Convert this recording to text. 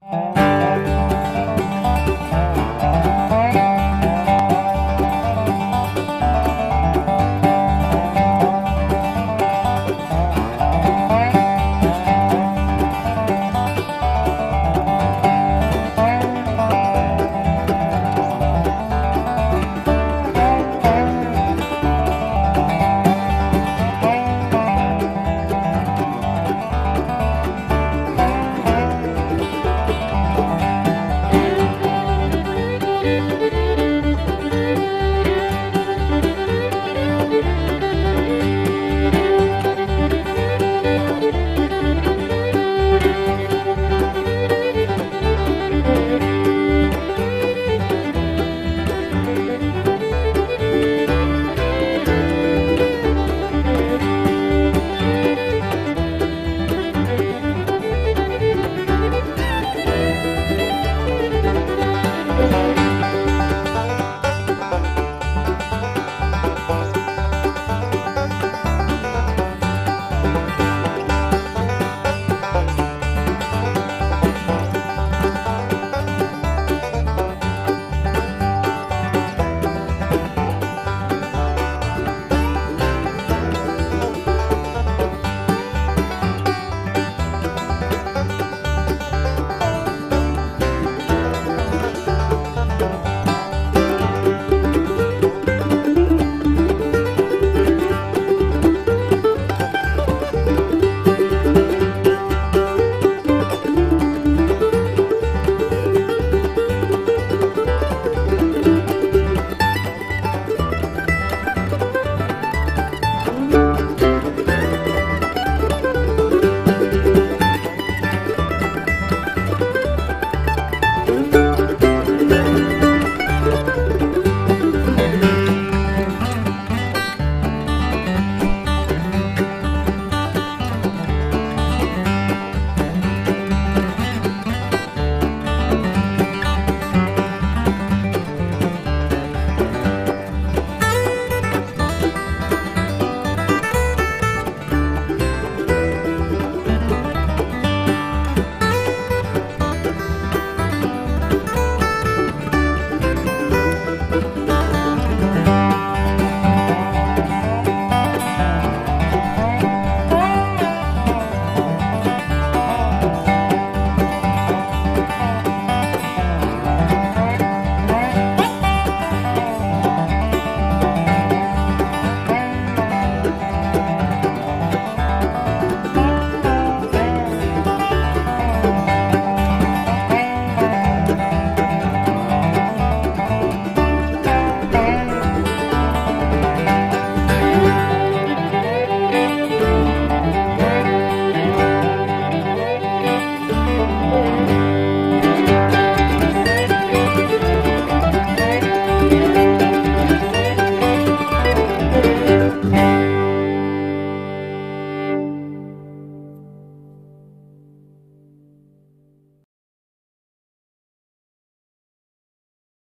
Bye. Música